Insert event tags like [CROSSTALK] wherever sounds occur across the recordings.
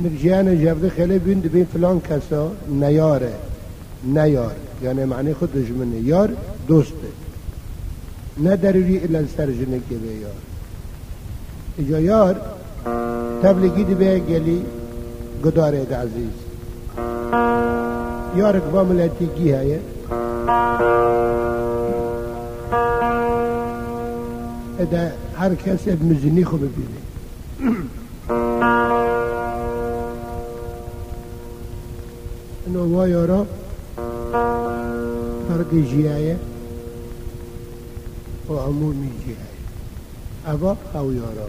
جیان جبده خیلی بین بین فلان کسا نیاره. نیار. یعنی معنی خود دشمنه یار دوسته. نه ضروری الا سر جنگ به یار. اجا یار تبلیغی دی به گلی گداره عزیز. یار اقوام ملتیگی هایه. ادا هر کس مزنی خو ببینه. [CLEARS THROAT] انو ما یارا فرق جیایه و عمومی جیایه اوا او یارا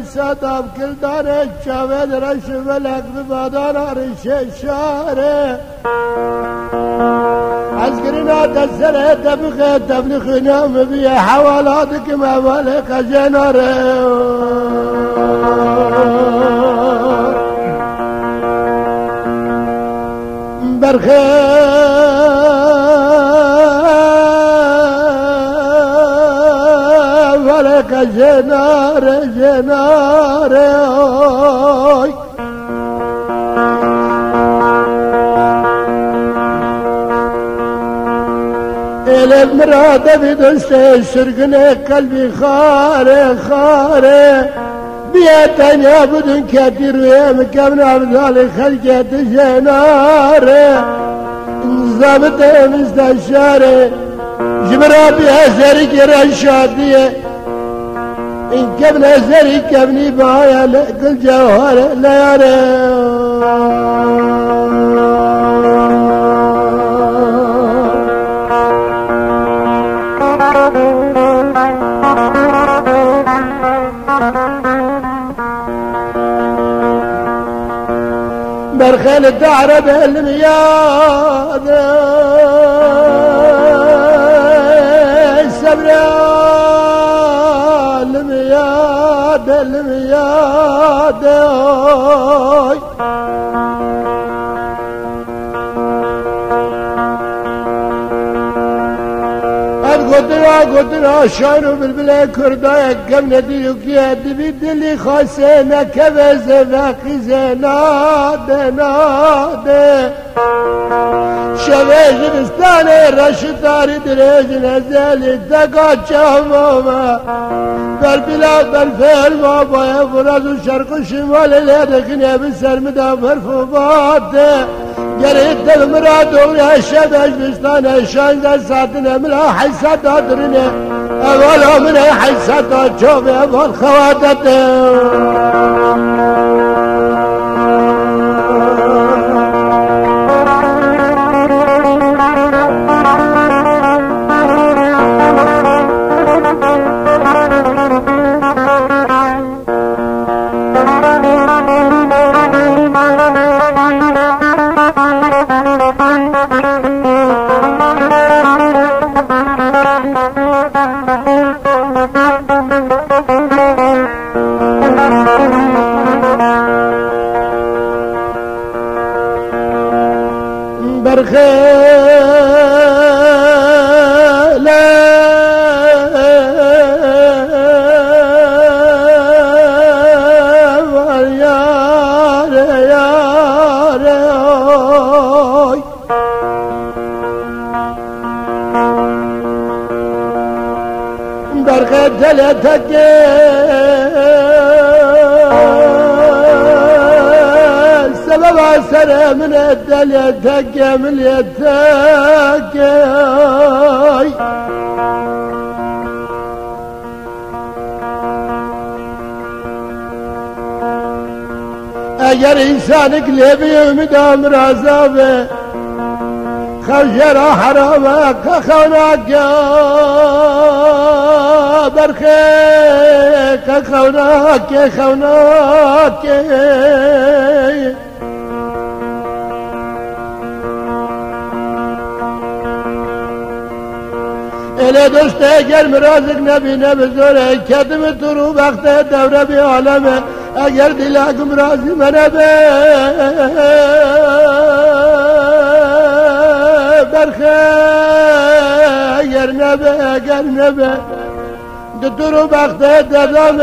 مي بساطة بكل دار الشاويد رش ملك ببادار رش الشاري عسكرنا تسرى تبخي تبلخنا مبي حوالاتك ما مالك جناري برخي cenare cenare oy El mirada bir dönse sürgüne kalbi hare hare. Biyeten yabudun kedir ve mükemmel abdali halketi cenare Zabıt evimizden şare. Jibrabi ezeri giren şadiye. إن قبل أزري قبلي بايا قل جوهر ليالي برخل الدعر بالمياد السبران السبرة المياد المياد قدرا قدرا شانو بالبلا كردا قمنا ديو كيا دبي دلي خاسينا كبز باقي زناد ناد شبه جنستان رشداري دريج نزالي دقا جاموما بالبلا بالفعل ما بايا فراز وشرق شمال الهدخني بسر مدافر فباد قريت المراد ويا شبه جنستان شان ساتنا ملا حسد أدرنا أولا من حسد أشوف أول خواتته دلتك سبب سر من دلتك من يدك اگر انسان قلبي مدام رازابه خرجر حرامك خوناك برخيك خوناك خوناك ele doste gel mirazık nebine bizore kedim turu vakte devre bir aleme eğer dilagım razı merebe berxeyr nebe ger nebe دترو بخت ددام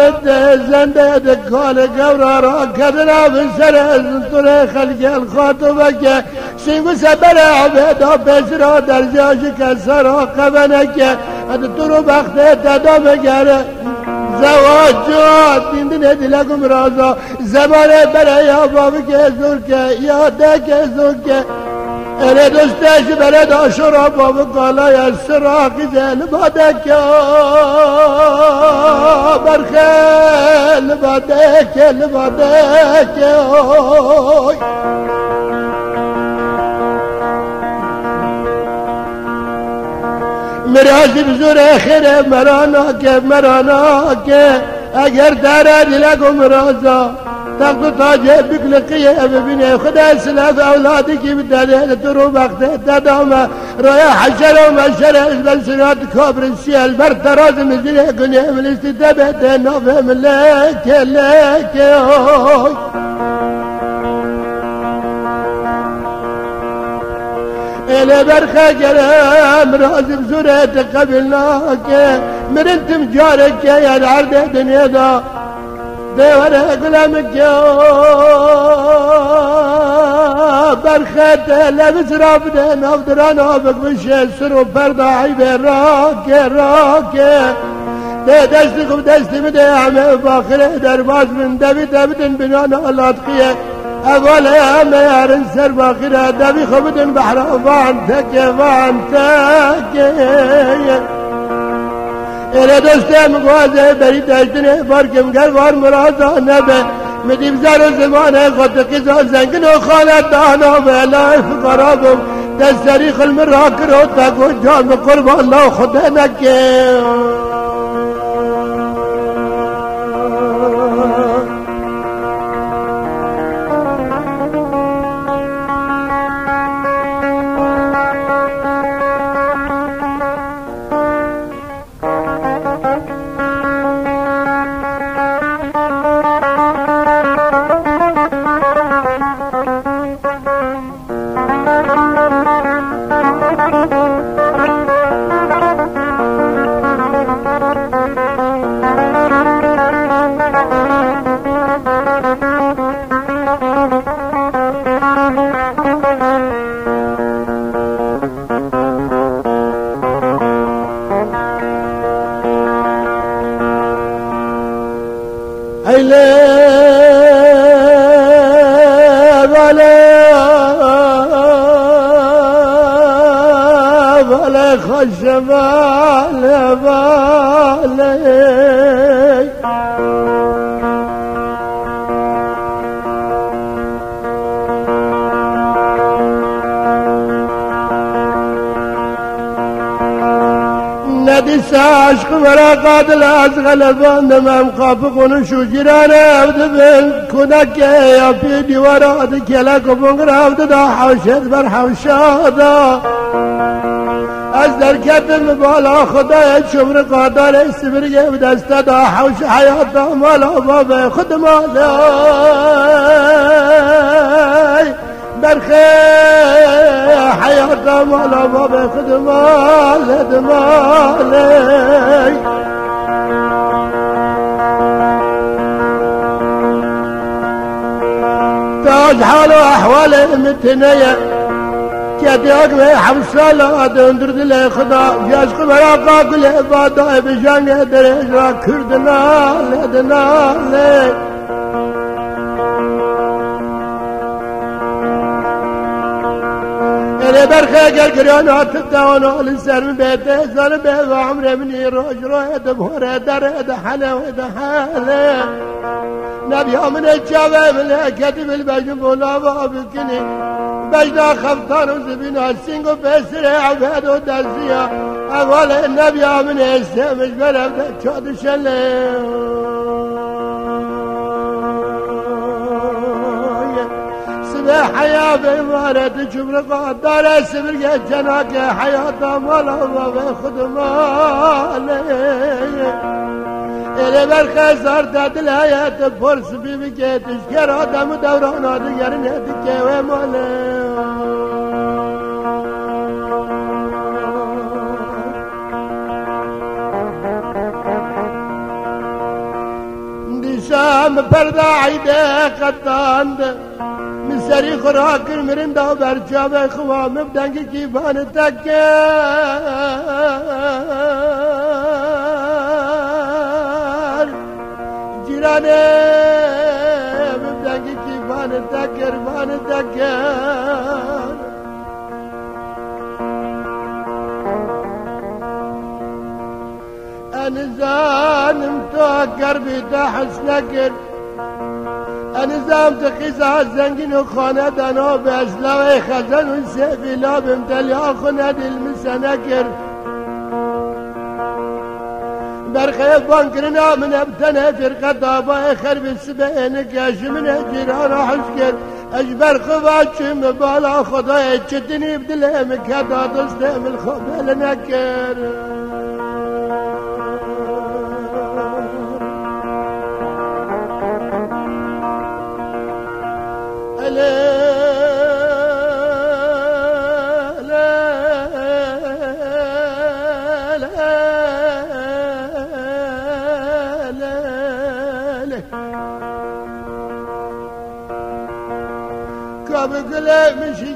زنده دکال گورا کدنا بسر زنطور خلق الخاطبه که سیگو سبر عبدا بسرا در جاش کسرا قبنه که دترو بخت ددام گره زواجات دیندن دلکم رازا زمان برای بابی که زور که یاده که زور که. ele dosteci bere da şarabı kalaya sıra güzel badek ya berkel badek el badek ya مراجی بزور خیره مرانا که مرانا که اگر داره تقطع تاج بك لقية أبي بني خذها سلاف أولادك بدها تروم أخذها رياح الشرع وما الشرع إجبل سنوات كوبر السيال برت رازم الزريع قنية من الاستدابة تنوفه من لك لك. إلى برخة كلام رازم زريت قبل ناك. من انت مجارك يا العرض دنيا دا دیوار گلم جو برخت لبس رابده نافدران آبک بشه سر و پرداعی به راکه راکه ده دستی خوب دستی بده همه باخره در باز من دوی دویدن بنان الاتقیه اول همه یارن سر باخره دوی خوبدن بحر تکه وان تکه Öyle بری kuazı بار کم farkım gel var murazane be? مدیم زر زمانه خود کزا زنگن و خانه دانا و الهی فقرابم دستری خلم را کرو تا گو جان قربان الله خدا نکیم خشبال بالي ندیس عشق مرا قادل از غلبان من خاف کنشو جیران عبد بن کنک یا پی دیوارات کلک و بنگر عبد دا حوشد بر حوشادا. از در کتم بالا خدای شمر قادر استبرگه به دست دا حوش حیات مالا باب خود مالا برخیر حياة مالا ما بخد مال مالي تاج حال احوال متنية كتاك ما حمسة لا دندر دل خدا فياش قبرا قاقل عبادة بجان درج را كردنا لدنا لي أنا برخي قرقران هاتدان والسر من بيته زال بيه وعمري مني روش روح دبهور در دحلا ودحلا نبي من الجابة من كتب البجن بولا بابكني بجنا خفتان وزبين السنق بسرع عباد ودزيا أول النبي من السمش بلد شاد شلي حياة بإمارة جبر قدر سبر جناك حياة مالا وخدماني إلي برخي صارت دل حياة فرس بي بكيتش كر آدم دوران آدگر ندكي ومالي دشام پرده عیده قداند سری خوراک مرین دا برچا به خوام بدنگ کی بان تک جیرانه بدنگ کی بان تک بان تک انزانم تو قربي تحسنك انزام تقیزا زنگین و خانه دنا به ازلاو خزن و سفیلا بمتلیا خونه دل مسنکر برخي بانكرنا من ابتنا في القطابة اخر بالسبعين قاش من اجران حسكر اجبر خباتشم بالا خضايا تشدني بدلهم كذا تصدم الخبال نكر له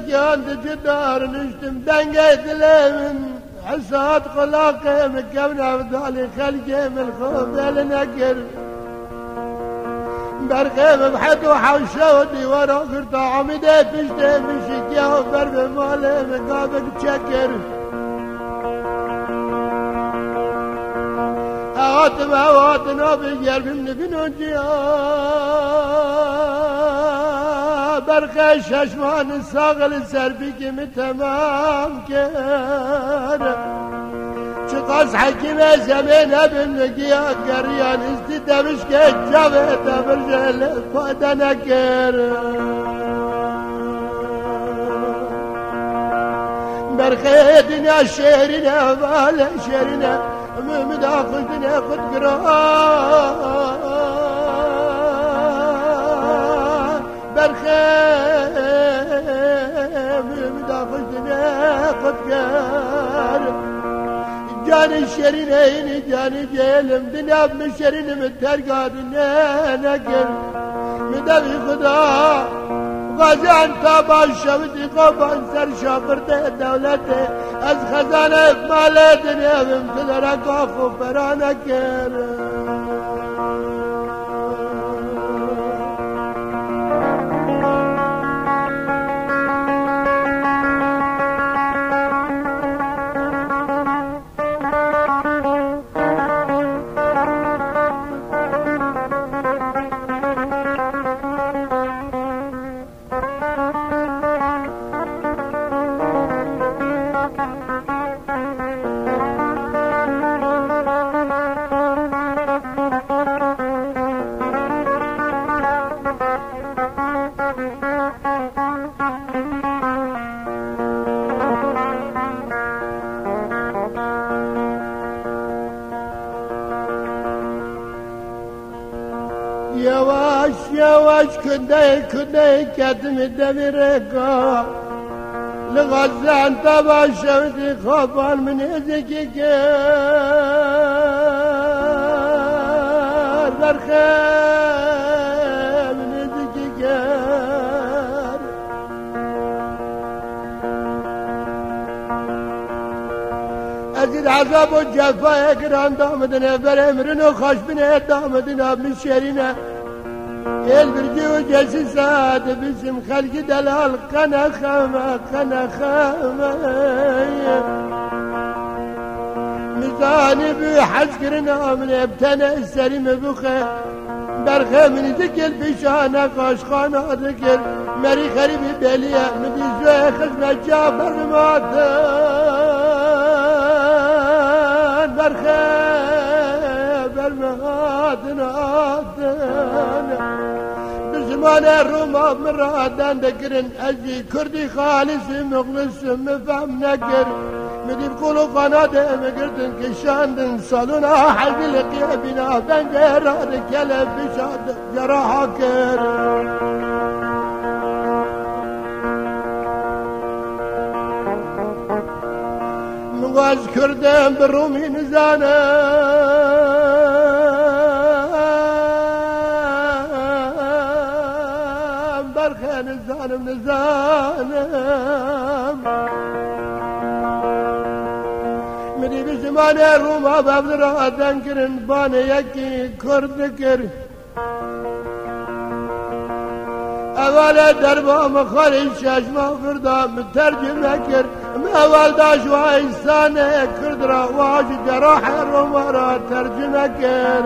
جاند جدار تجدار نجتم دنقيت له من حسات خلاقه مكبنا بدالي خلقه من خوف لنقر برقه بحد وحوشودي ورا قرطة عمدي فشته من شجاه وبربه ماله مقابك تشكر هواتم هواتنا بالقلب من بنوجيان برق ششمان ساغل سربی که می تمام کرد چه قاس حکیم زمین بندگی گریان استی دمش که جوه دمر جل پاده نکر برخه دنیا شهرینه والا شهرینه مداخل دنیا خود گران برخيم مدافع قد قال جاني شرين عيني جاني جيلم دنيا بمشرين مترقاد نقل مدافع خدا غازي عن تابع الشمس قوبا سر شاقرت دولته از خزانه مال دنيا بمتدر قاف وفرانكر Yavaş yavaş kudey kudey kedimi devireka لغزان تبا شودي خوفان من ازكي كار برخي من ازكي كار ازيد عذاب والجفا يقران دامدنا برمرن وخش بنا دامدنا من شرينا البرجي وجلس ساد باسم خلق دلال قنا خما قنا خما ميزاني بحسكرنا من ابتنا السليم بخير برخه من ذكر بشانه قاشخانه ذكر مري خريب بليه مدي زوي خزمه جابر ماتن برخه برمهاتن آتن بزمان الروما مرادان دكرن أجي كردي خالص مخلص مفهم نكر مدي بقولوا قناة مقردن كشاندن صالونا حد القيابنا بنجر كلب بشاد جراحة كر مغاز كردن برومي نزانم برخه نزانم نزانم منی به زمان روما بابد را آدن کرن بانه یکی کرد کر اول دربا مخاری ششما فردا مترجمه کر اول داش و انسان کرد را واج جراح روما را ترجمه کر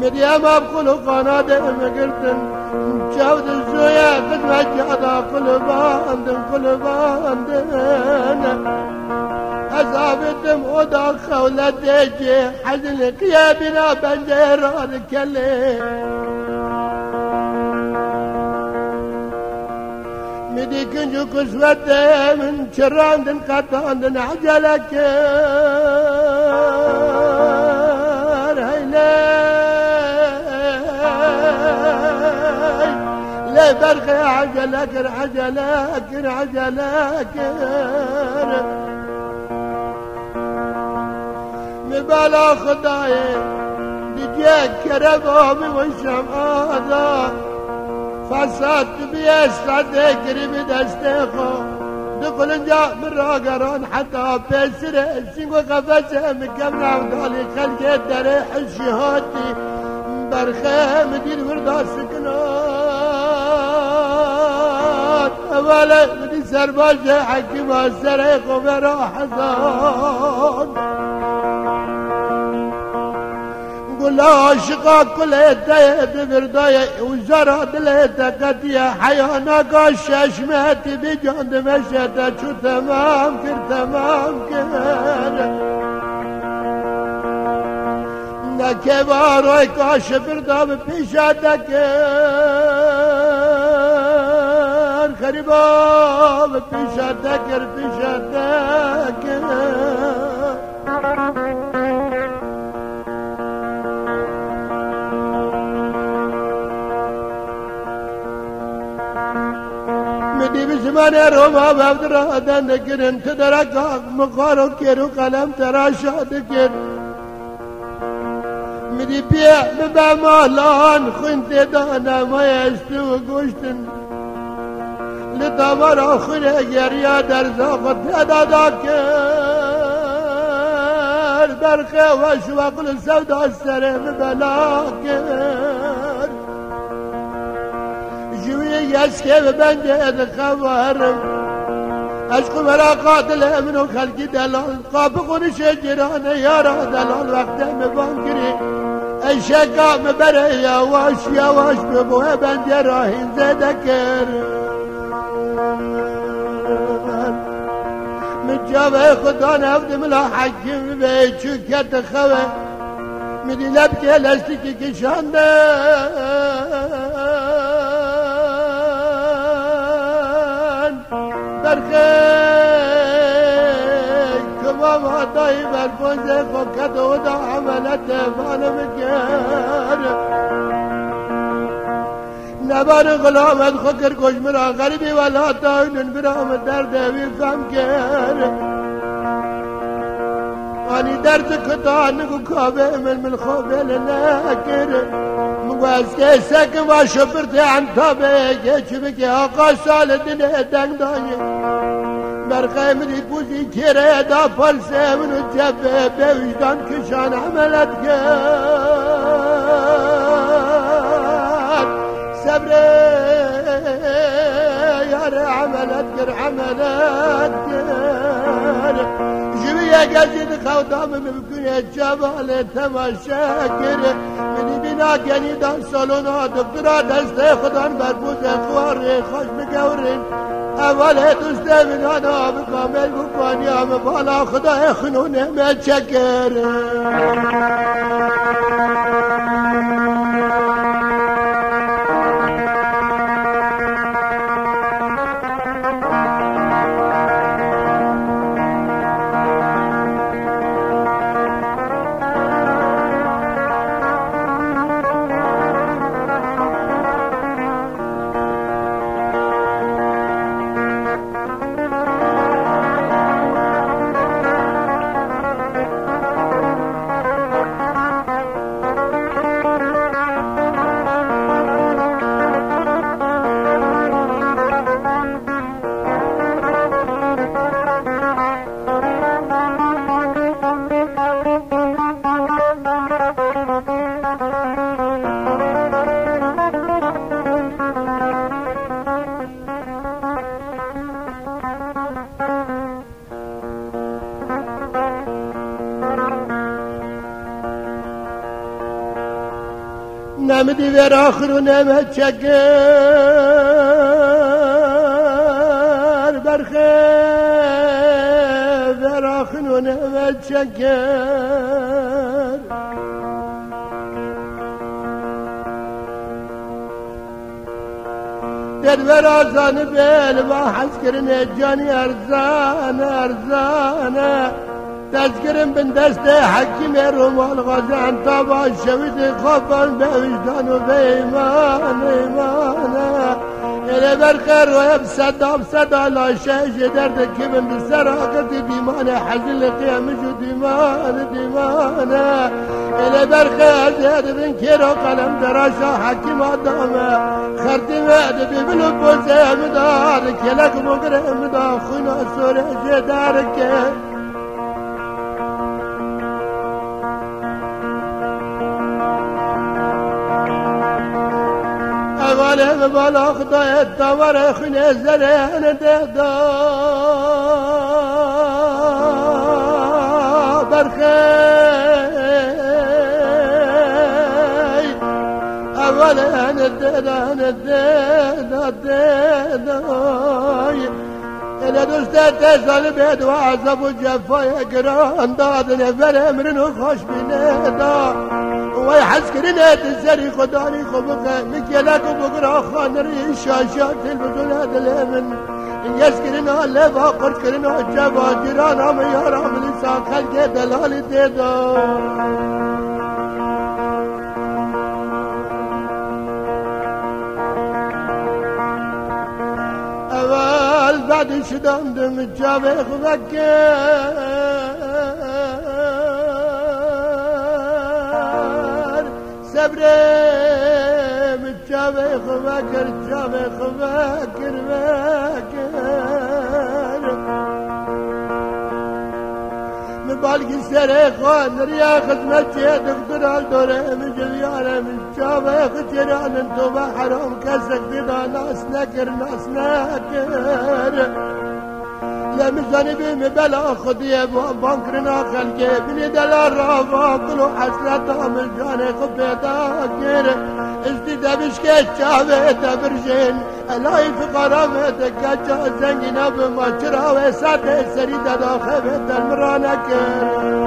مريم أبقل قناة مقرتن جود الزويا خدمة جادا كل باند كل باند أصابتم ودا خولة ديجي حزن قيابنا بنجيران كلي مدي كنجو كسوة من شراندن قطاندن عجلك برغي عجلة قر عجلة قر عجلة قر مبالا خداي دجاج كربهم وشم آذا. فساد بيس عدقري بدستيخو دخل جاء من راقران حتى بيسر السنق وقفزه مكمنا ودالي خلقه دريح الشهاتي برخي مدين ورداس كنار ولا من سرباشه حكي ما سريق وبرا حزان قل عاشقا كل يد برداية وزرع دليتا قديا حيانا قاش شمهتي بجند مشتا شو تمام كر تمام كر نکه باروی کاش بردام پیش به پیشا دکر پیشا دکر مدی بزمان روما بابد را دندگرن تدرک مقارو کرو قلم تراشا دکر مدي بيع ببمالان خنت دانا ما يستوى قشتن لدمر آخر يا در زاقت ادا داكر برخه وشوق السودا السرم بلاكر جوي يسكي ببنجة خوارم عشق مرا قاتل منو خلقی دلال. قاب شجران یارا دلال. وقت مبانگری اشکا مبره یواش یواش ببوه بند راهین زده کر مجابه خدا نفد ملا حکم به چوکت خوه مدی لب که لستیکی کشانده برخي كمام هداي برفوز فكت ودا عملت فانا مكان نبار غلامت خکر کش مرا غریبی ولا تاینن برام درد وی فهم کر. آنی درد کتا نگو کابه من من خوبه لنکر مگو از که سکن و شبرت عن تابه که چی بکی آقا سال دنه دنگ دایه برقه بوزی کره دا پلسه منو جبه به وجدان کشان عملت کرد صبر یار عملت کر عملت کر جوی گزید خودام ممکنه جوال تماشا کر منی بینا گنی دان سالونا دکترا دست خودان بربوز خوار خوش بگورین. اول دوست من انا بکامل بکنی هم بالا خدا خنونه مچکر دادی در آخر و نمت چکر. برخی در آخر و نمت چکر. در در آزان بیل با حسکر نجانی ارزان ارزانه تذكرم بن دست حكيم رومان غزان طبع شويد خفن بوجدان وبإيمان إيمانا إلى بالخير ويبسد بسد على شاش دردك من بسراقة ديمان حزن القيام جو ديمان ديمانا إلى بالخير زياد بن كيرو قلم دراسة حكيم أدامة خرتي مادي بلو بوزي مدار كلك مقرم دا خنا سوري جدارك اول بالا خدای دور خونه زرین دهدا برخی. اول ان دهدان دهدا دهدای إلى دوست تزال بيد وعذب وجفايا قران داد نفر امرن وخوش بنادا ويحس كرنا تزري خداني خبقة مكيلك وبقرا خانري شاشات تلفزيون هذا الامن يسكرنا اللي قرد كرنا جبا جيرانا ميارا من لسان خلق دلال ديدا اول بعد شدم دم فكر بريم الجامع خباكر الجامع خباكر باكر نبالك سري خوان نريا خدمتي دكتور عالدوري من جليانة من الجامع ختيران انتو بحرهم كسك دينا ناس نكر ناس نكر لمزانی بیم بلا خودی بانکرنا خلقه بینی دلار را واقل و حسرت آمل جانه خود پیدا کر ازدی دبش که چاوه تبرشن الهی فقرا مدکا چا زنگینا بما چرا و سات سری دادا خبه دلمرانا کر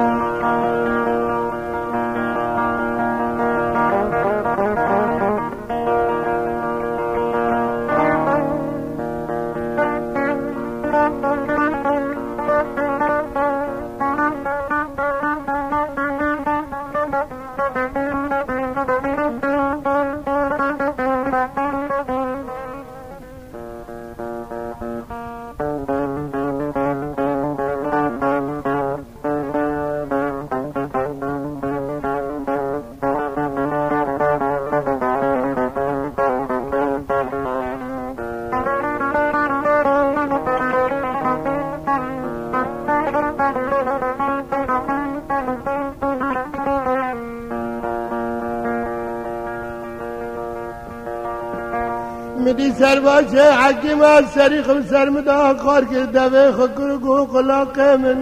سر باشه حکیم از سریخم سر مدا خار که دوه خکر گو قلاق من.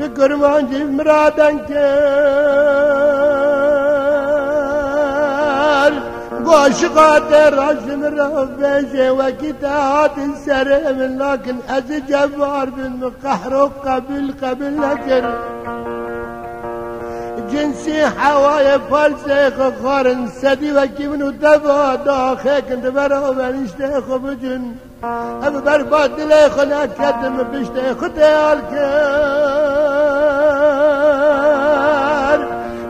بکرمان جیب مرادن کر عاشقات رسم رفشه وكتات سر من لكن از جبار بن قهر قبل قبل لكن جنسي حوايا فلسخ خارن سدي وكي منو دفا داخك انت برا ونشتخ بجن ابو برباد لي خنا كدم بشتخ تالكار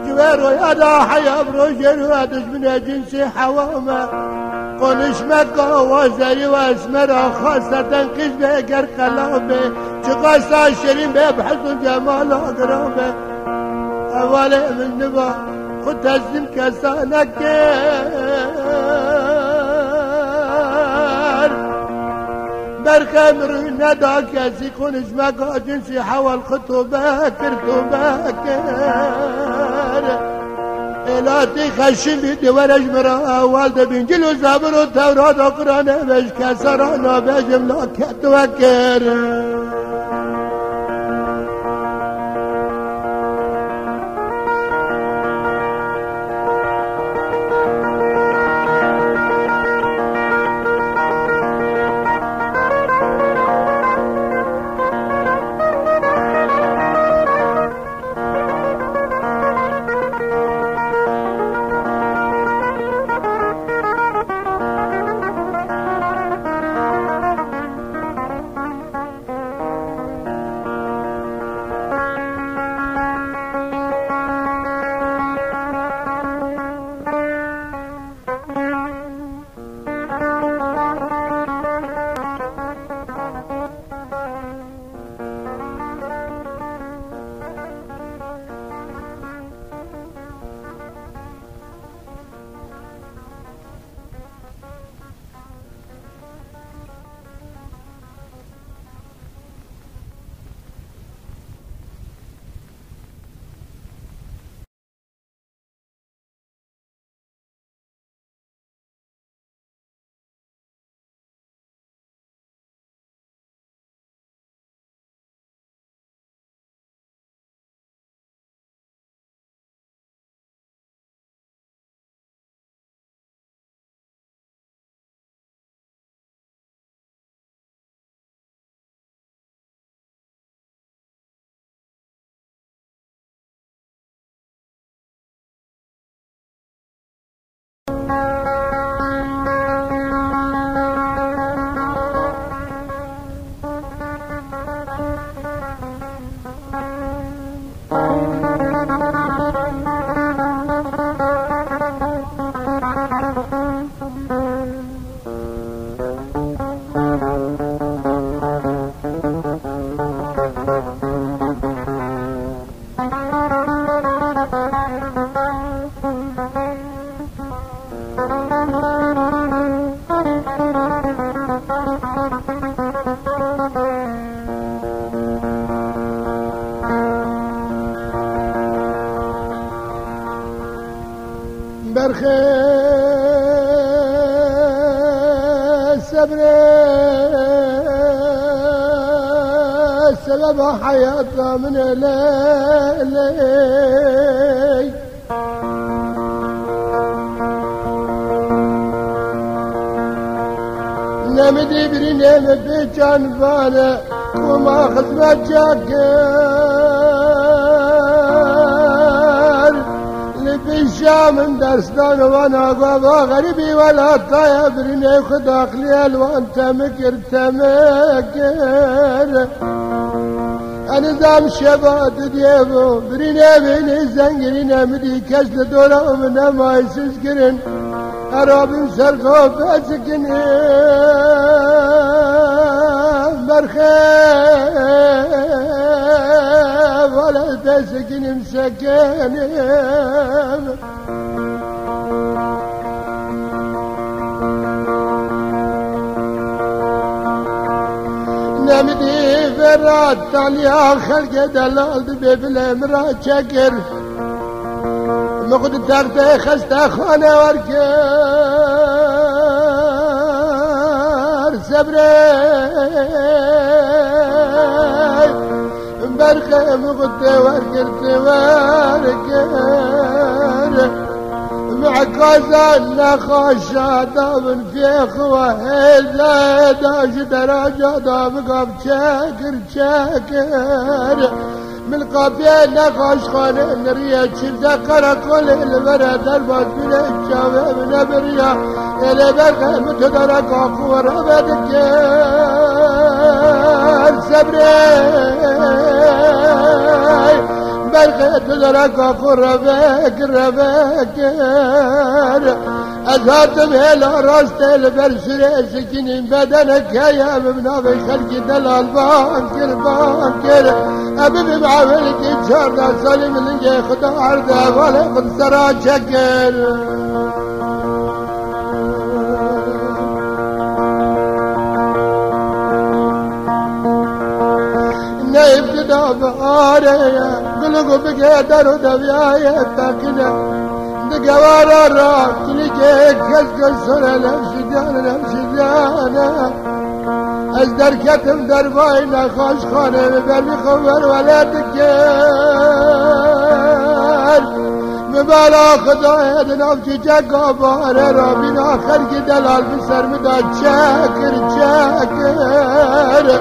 جوارو يدا حيا بروجر وادش من جنسي حواما قنش مكا وزري واسمرا خاصة قش بيقر قلابي چقاسا شرين بيبحث جمال اقرابي اول من نبا خود تزدیم کسانکر برخم روی ندا کسی کنش مکا جنسی حوال خطو بکر تو بکر. الاتی خشم بید ورش مرا ده بینجل و زبر و تورات و قرآن بش کسرانا بجم لا کت وکر من الليل نمدي برنام بيجان فانا وما خدمت جاكر لبشام من درسدان وانا بابا غريبي ولا طايا برني خد اخلي وانت مكر تمكر Hani Enizam şefaat diyevu Birine bilinizden girine midi Keşte dolabı nemaisiz girin. Erabim serkaf esikini Merkev Vale tesikinim sekenim الراد تعليا خلق دلال بفل مراد شكر مقد ترتي خستا خانة وركر سبري برقي مقد وركر توركر غزلنا خشادة من فيخ وهيلة داش درجة دابقة بشاكر شاكر. من قبيلة خشخان الرية شلدة كل البرد البط من الشام من بريا إلى برقة متدرك أخور أبدك سبري صبري برقه تدرك أخور ربك ربك أزهرتم هلا راست البرسرة سكنين بدنك يا مبنا بخلق دلال بانكر بانكر أبي بمعاملك شارنا سالم اللي خدا عرضه ولا قد سرا شكر ابتدا باره قلقو بگه در و دویای تاکنه دقوارا را کلیگه کس کس سره نفسی جانه نفسی جانه از در کتم در بای نخواش خانه ببر بخور ولد کر مبالا خدا دنام چی جگا باره را بین آخر کی دلال بسر مدا چکر چکر.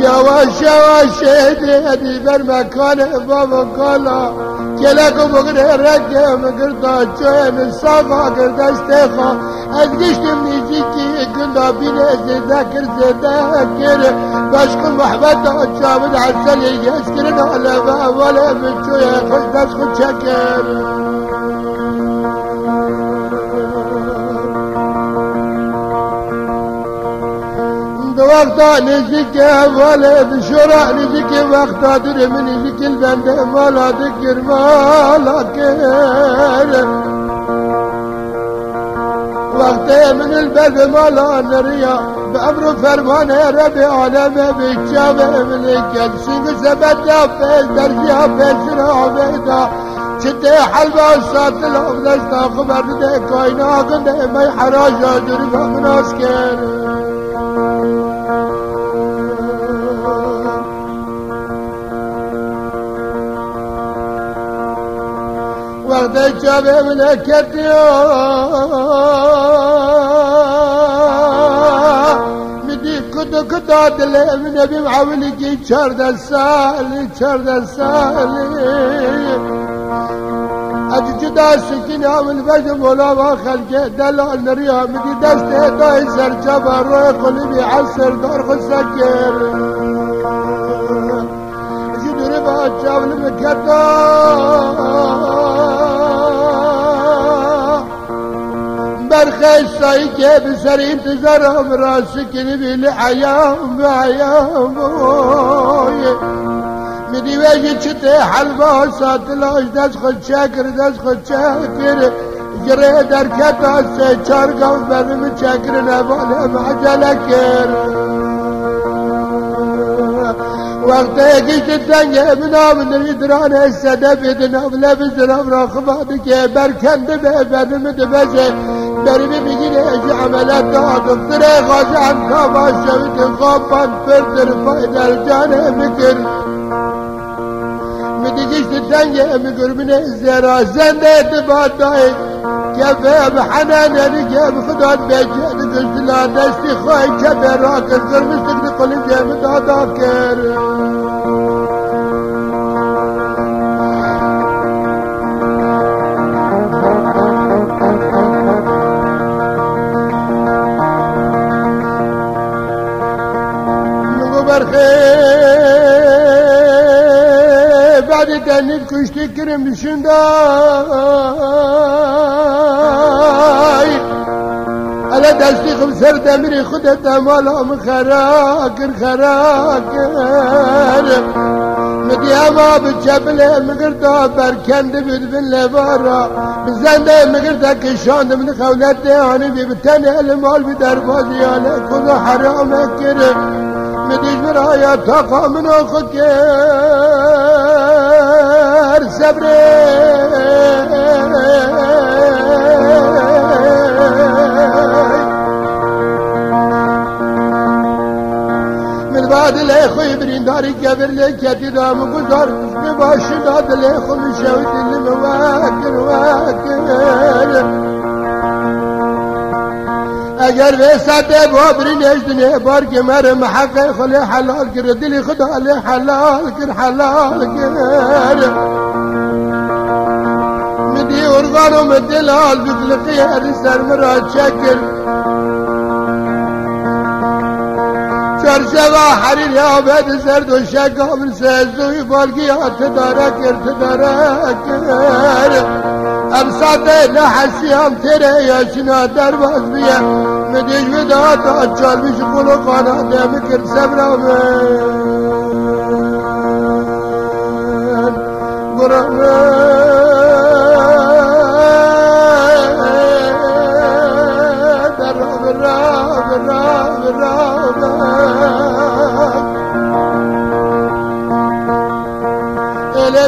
یواش یواش دی بر مکان بابا کالا کلکو بگره رگه مگردا چوین ساقا گردشت خوا از گشتم نیزی کی گندا بینه زده کر زده کر باشق محبت چابد عسل یس کرن علم اوله من وقتا نزك ولا بشرع نزك وقتا دري من نزك البند ولا ذكر ولا كير وقتا من البند ولا نريا بأمر فرمان ربي عالم بالجامع من الجلسين سبتا في درجة في سرعة بيدا شتي حلبة صوت الأفضل خبر دي كوينا قد ما يحراجة دربة مناسكين. کرد وقت جاب ملكت مدي كدو كدو دل من ابي معولي جي شرد السالي شرد السالي اجدا سكين من بجم ولا ما خلق دلال نريها مدي دست داي سر جبر روي قلبي عسر دار خسكر جدري سایی که بسر انتظارم را سکنی بیل حیام حیام میدی ویجی چته حلوا ساتلاش دست خود چکر دست خود چکر. جره در کتا سه چار گام برم چکر نباله معجله کر وقت گشت تنگ ابنا من ریدران السده بدنام لبزنام را خبادی که برکند به بدم دبزه دربی بگیره اجی عملت دا دکتر غازی انکا با شویت خوابان فردر فایدر جانه مکر مدیجشت تنگ امگر من زیرا زنده دباد دای كيف بحنان رجال خدود بجد قلت لا دستي خوي كبر راكر Beni deniz kuştu girmişim de Ele desti kımser demiri kudet emalam karakir karakir Midiyem abi cebile migir da berkendi büdbin levara Bizden de migir de kişandım ni kavlet de hani bir biten elim al bir derbazi yani kuzu haram بدیش برای تقا منو خود زبر. من بعد لیخوی برین داری گبر لیکتی دامو گذار به باشی داد لیخو میشه و دلی موکر اگر وی ساته با بری نشدنه بار که مر حقه خلی حلال کر دلی خدا علی حلال کر حلال کر۔ مدی ارغانم دلال بقلقی هر سر مرا چکر۔ چرشوا حریر یا آبد زرد و شکا من سهزوی بارگی ها تدارک ارتدارک ارتدارک امسات نحسی هم تیره یا شنا در باز بیه مدیش بدا تا چال بیش قلو قانا دیم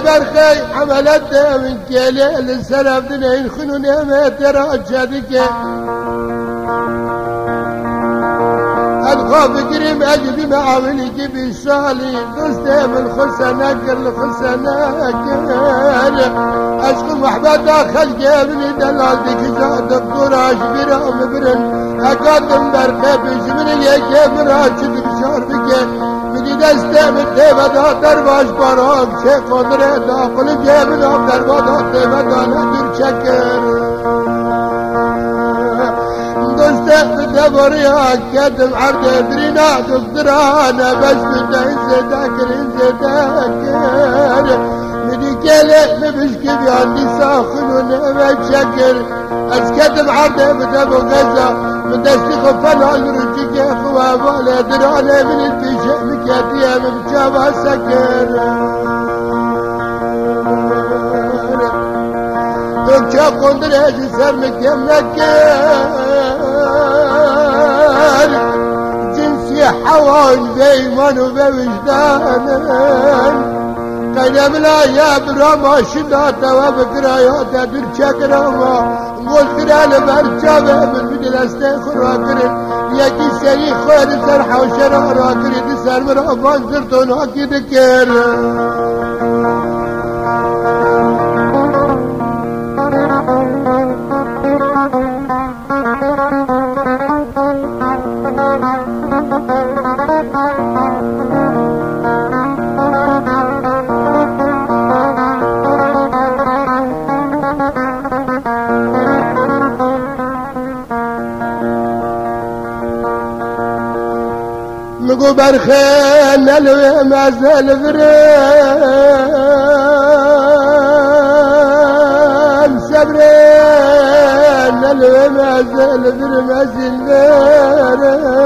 برخي حملتها من كيلي الإنسان بدنا ينخنوني ما ترى أجادك الخوف قريم أجد ما عملك بشالي قصدي من خسنك الخسنك أشكو محبتا خلقي من دلالتك جاء دكتور أشبر أمبرن اقادم برخي بجمر اليكي براشد بشاربك بك بدي دسته متبه دا در باش باراک چه قدره داخل جیب نام در بادا تبه دانه دیر چکر دسته بده بریا کدم عرض درينا دكترانا بس بده انزدكر انزدكر مدي كله مبشكي بياندي ساخن ونعمة شكر اسكتم عرض بده بغزة مدستي خفنا الرجيك يا اخوة بالا درانا من التشاء مكاتيا مبشابة سكر قديم بجبا سكر دكا قندر هجي سرمك يمنكر جنسي حوان دايما وبوجدان قدم لا يا برما شداتا وبكراياتا درشا كراما قلت لا لبرشا بابل بدل استيخر وكرم یکی سری خود سر حوشه را را کرد سر مرا بانسر تو ناکی دکر برم صبرن نلوه مزل برم ازل برم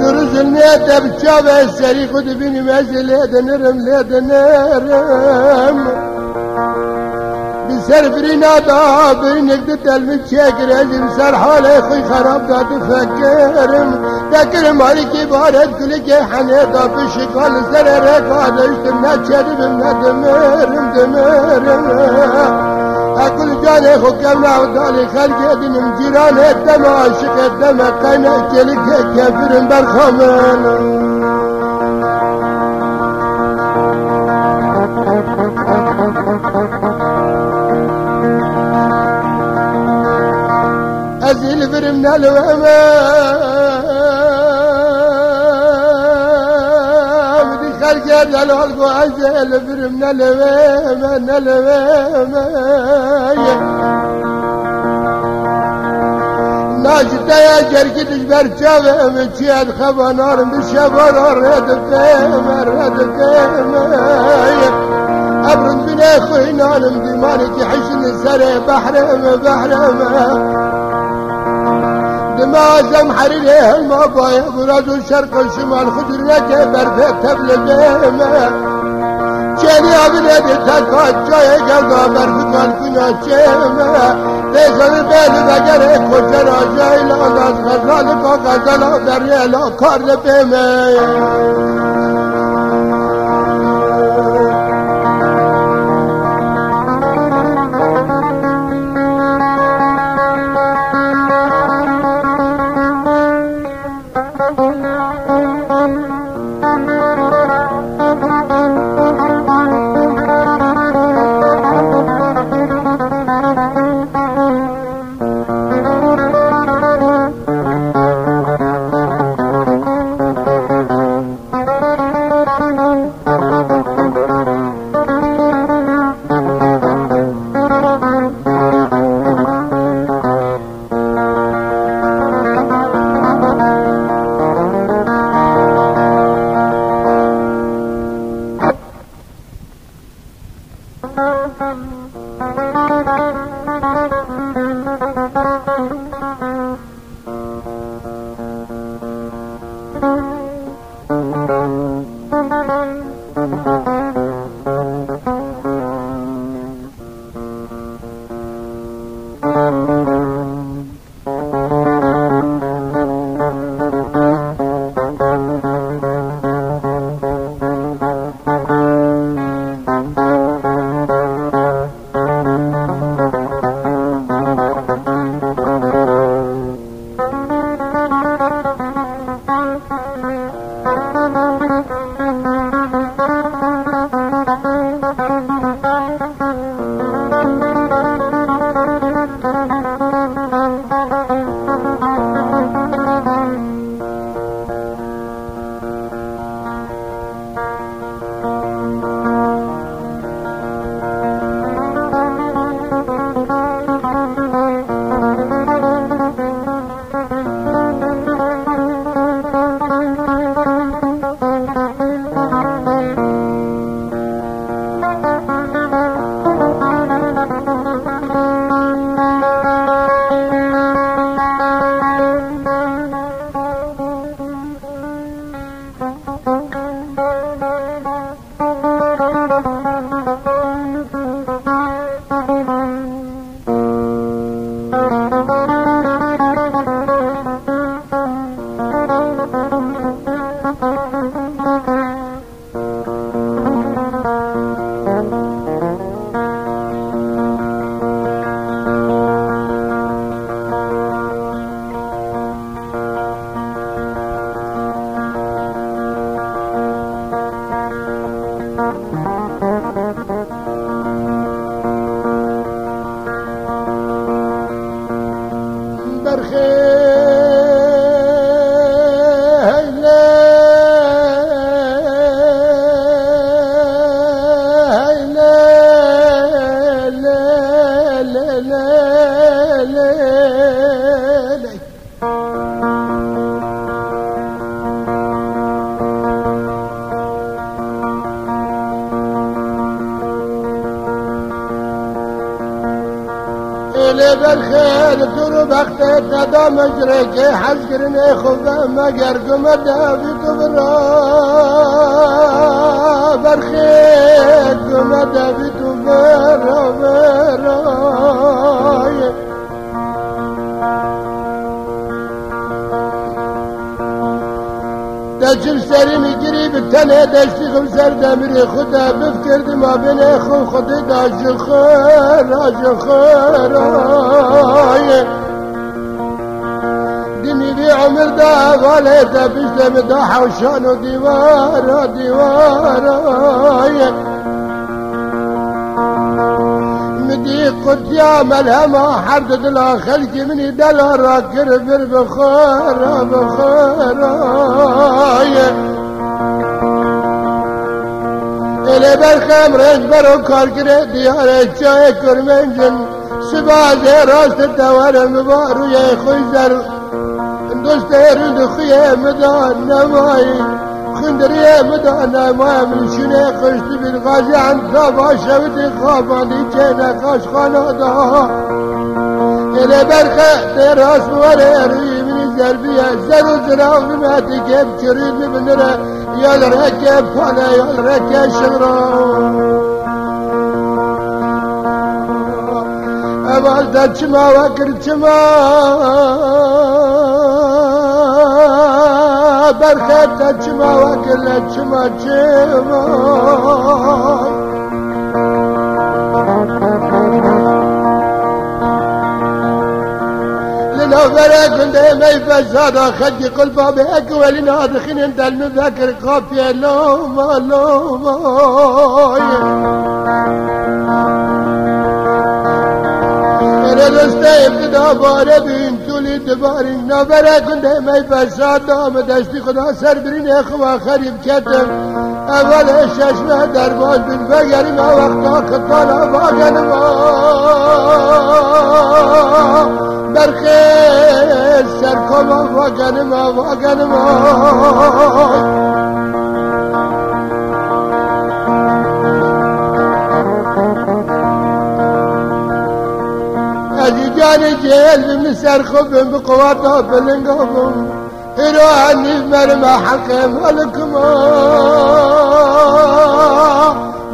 زر زلمیت بچابه سری خود بینی مزل لیدنرم لیدنرم سر برينا دا بينك دتل متشاكر ازم سر حالي خوي خراب دا تفكرم ذكر مالك بارد كلك حنيطة بشكال سر رقاد اشتمنا تشرب من دمرم دمرم أقول جاني خو كمنا ودالي خلق دنم جيران الدم عاشق الدم قينا كلك كفرم برخمن أزيل فرمنا الوامام دي خلقة دل والقو أزيل فرمنا الوامام الوامام ناجد يا جرقد جبر جاب مجيد خبا نار مشبر رد فيم رد فيم أبرد بنا خوي نار مدمانك حشن سري بحرم بحرم دمازم حريره بايا براد الشرق والشمال لك برفة تبلغيمة چنی آبی تکات جای گلگا برفکان کنا چیمه دیزن بیل بگر کجا را جای لانداز غزال کا غزالا در یلا کار بیمه وقت قدم اجره که حج کرنه خوب مگر گمد بی تو برا. برخیر گمد بی تو برا برا دچم سری می‌گیری به تنه دشتی خم سر دمری خدا. بفکردی ما بین خو خودی داش خیر آج خیر عمر ده غلط بجد مداح وشان وديوار ديوار مدي قد يا ملهمة حردد لا خلق مني دلال راكر بالبخار بخار ele berkem rejber o kargire diyare çay kurmencin Sıbaze rast devarem var uye huyzer خوي زر دوست يرد خيه مدان نماي خندرية مدانا ما من شنو خشت بالغازي عن ثابا شوت خاباني كينا خاش خانادا إلى برخة تراس ولا يروي من زربية زرو زراو ما تجيب شريد بنرا يا الركب فانا يا الركب شغرا أبال تجمع وكرتما برکت چما وکل چما چما لو فرق ما خدي قلبا بهك ولنا دخين انت المذاكر قافية لوما لوما. أنا لستيب كده باربي دباری نبره کنده می فساد دام دستی خدا سر برین اخوا خریب کتم. اول ششمه در باز بین بگریم وقتا خطانا باگن ما. برخیز سرکما واگن ما واگن جاني جيل مسر خب بقواته بقوة بلنقبن روحني مرمى حقي ملكم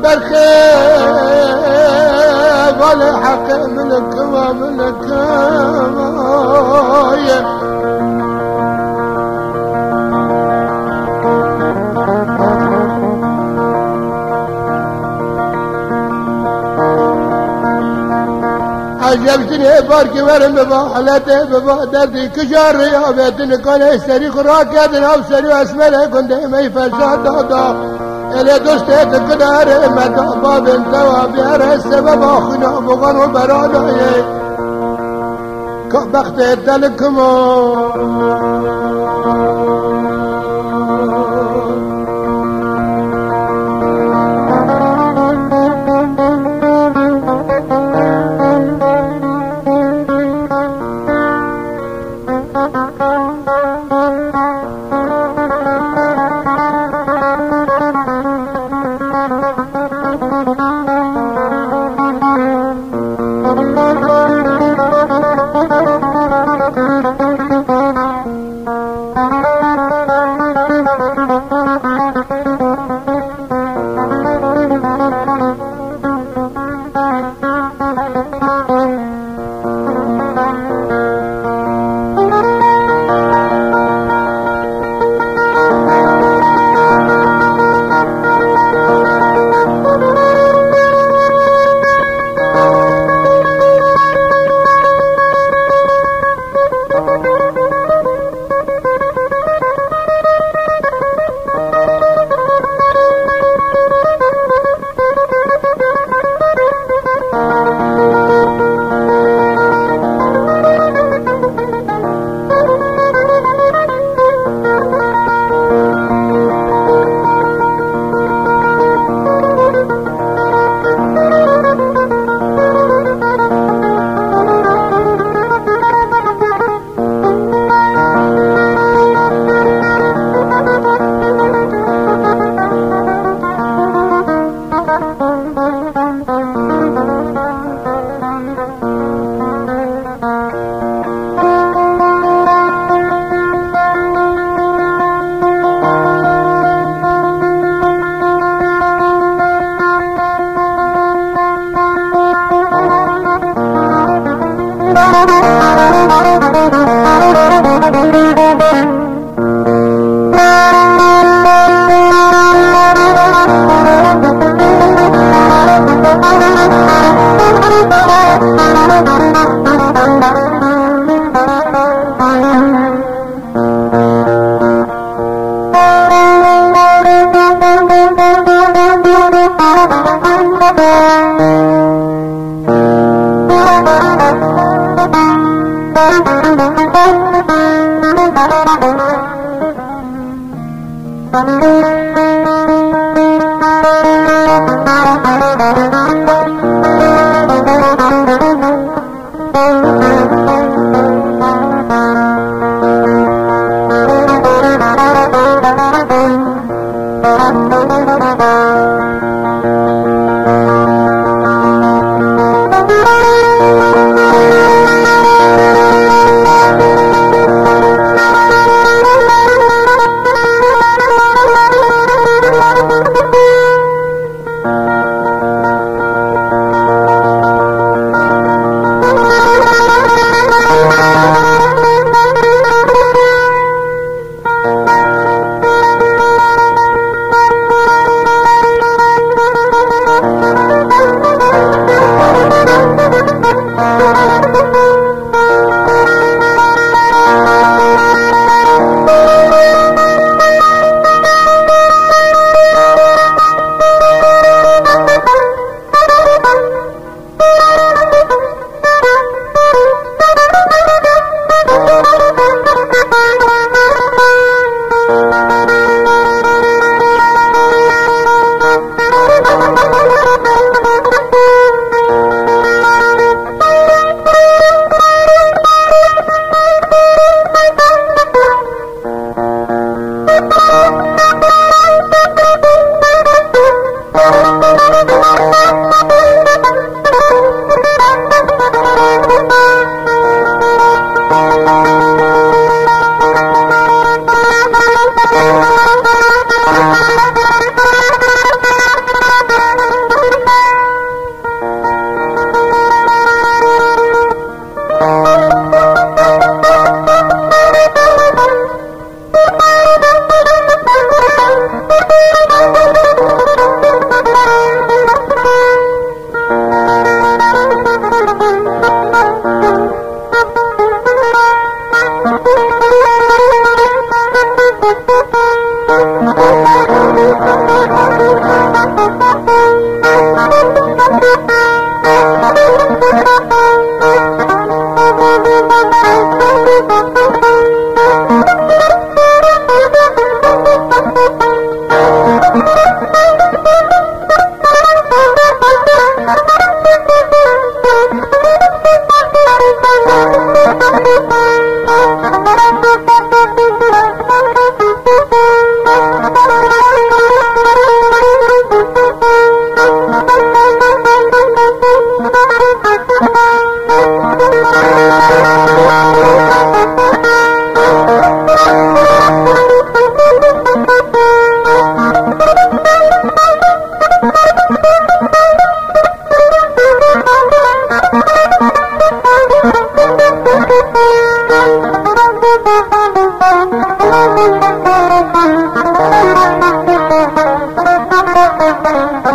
بالخير ولا حقي ملكم ملكم الكما عجبتني بارك ورم ببا حالته ببا دردي كجار ريابتن كان سري خراك يدن او سري اسمله كنت مي فساد دادا. dost et kadar meta babin tava biar sebeb akhna bugan و برادای بخت دلکمو Thank you.